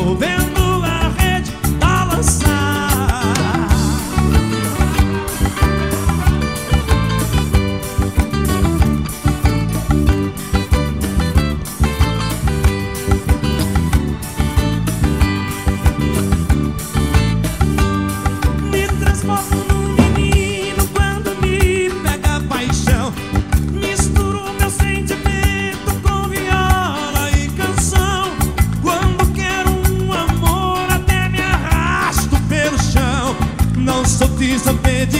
them saber de